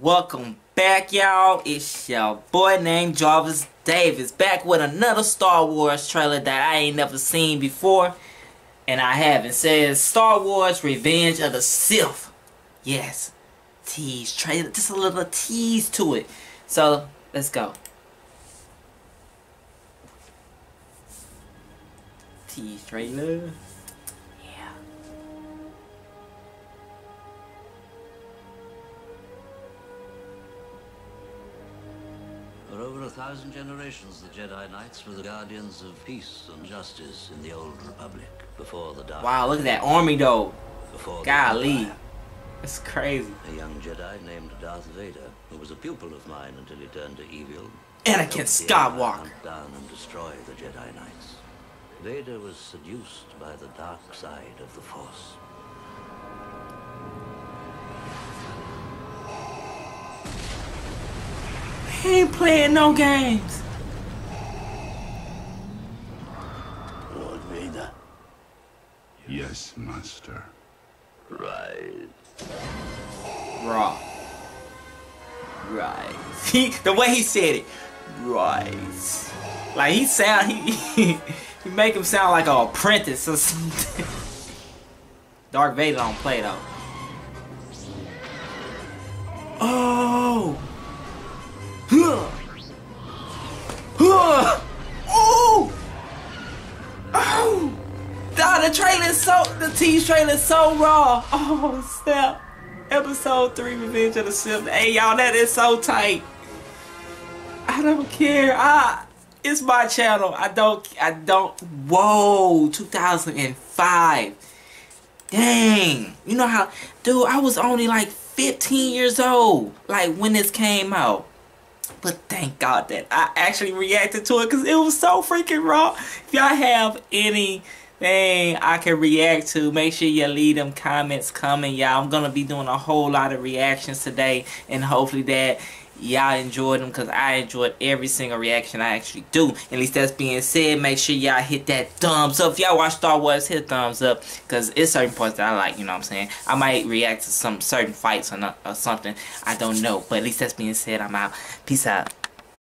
Welcome back, y'all. It's your boy named Jarvis Davis back with another Star Wars trailer that I ain't never seen before. And I haven't. says Star Wars Revenge of the Sith. Yes. Tease trailer. Just a little tease to it. So, let's go. Tease trailer. Yeah. For over a thousand generations, the Jedi Knights were the guardians of peace and justice in the Old Republic before the Dark. Wow, look at that army though. Before Golly. That's crazy. A young Jedi named Darth Vader, who was a pupil of mine until he turned to evil. Anakin helped the Empire Skywalker. hunt down and destroy the Jedi Knights. Vader was seduced by the dark side of the Force. He ain't playing no games. Lord Vader. Yes, Master. Right. Raw. Right. He, the way he said it. Right. Like he sound he he make him sound like an apprentice or something. Dark Vader don't play though. Oh. Huh. Huh. Oh. Oh. Dog, the trailer is so the tease trailer is so raw. Oh snap. Episode 3 Revenge of the Sith. Hey y'all, that is so tight. I don't care. I it's my channel. I don't I don't whoa 2005. Dang. You know how dude, I was only like 15 years old like when this came out. But thank God that I actually reacted to it because it was so freaking raw. If y'all have anything I can react to, make sure you leave them comments coming, y'all. I'm going to be doing a whole lot of reactions today. And hopefully that y'all enjoyed them because I enjoyed every single reaction I actually do. At least that's being said, make sure y'all hit that thumbs up. If y'all watch Star Wars, hit thumbs up because it's certain parts that I like, you know what I'm saying? I might react to some certain fights or, not, or something. I don't know. But at least that's being said, I'm out. Peace out.